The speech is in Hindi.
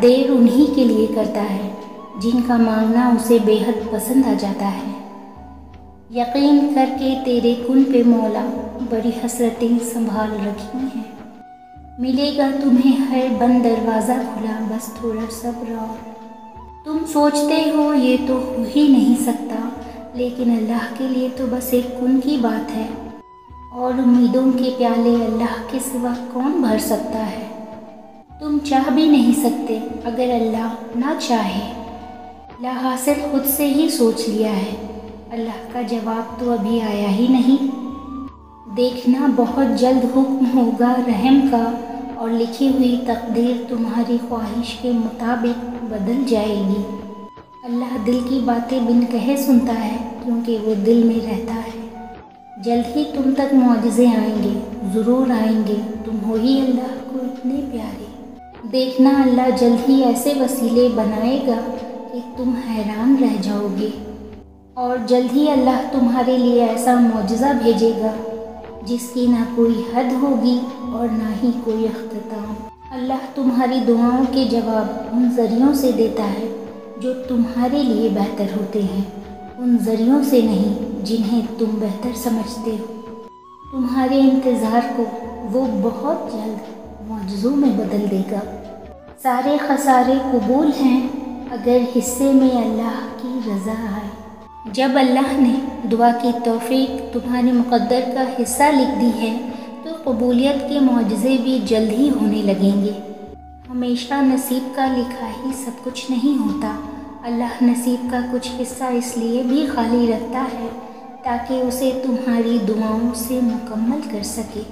देर उन्हीं के लिए करता है, जिनका मांगना उसे बेहद पसंद आ जाता है। यकीन करके तेरे कुन पे मौला बड़ी हसरतें संभाल रखी हैं। मिलेगा तुम्हें हर बंद दरवाज़ा खुला, बस थोड़ा सब्र और तुम सोचते हो ये तो हो ही नहीं सकता, लेकिन अल्लाह के लिए तो बस एक कुन की बात है। और उम्मीदों के प्याले अल्लाह के सिवा कौन भर सकता है? तुम चाह भी नहीं सकते, अगर अल्लाह ना चाहे। ला हासिल खुद से ही सोच लिया है। अल्लाह का जवाब तो अभी आया ही नहीं। देखना बहुत जल्द हुक्म होगा रहम का, और लिखी हुई तकदीर तुम्हारी ख्वाहिश के मुताबिक बदल जाएगी। अल्लाह दिल की बातें बिन कहे सुनता है, क्योंकि वो दिल में रहता है। जल्द ही तुम तक मुआवजे आएँगे, ज़रूर आएँगे। तुम हो ही अल्लाह को इतने प्यारे। देखना अल्लाह जल्द ही ऐसे वसीले बनाएगा कि तुम हैरान रह जाओगे। और जल्द ही अल्लाह तुम्हारे लिए ऐसा मुआजा भेजेगा, जिसकी ना कोई हद होगी और ना ही कोई अख्ताम। अल्लाह तुम्हारी दुआओं के जवाब उन ज़रियों से देता है, जो तुम्हारे लिए बेहतर होते हैं। उन ज़रियों से नहीं, जिन्हें तुम बेहतर समझते हो। तुम्हारे इंतज़ार को वो बहुत जल्द मौजों में बदल देगा। सारे खसारे कबूल हैं, अगर हिस्से में अल्लाह की रज़ा आए। जब अल्लाह ने दुआ की तौफीक तुम्हारे मुक़द्दर का हिस्सा लिख दी है तो कबूलियत के मुआजे भी जल्द ही होने लगेंगे। हमेशा नसीब का लिखा ही सब कुछ नहीं होता। अल्लाह नसीब का कुछ हिस्सा इसलिए भी खाली रखता है, ताकि उसे तुम्हारी दुआओं से मुकम्मल कर सके।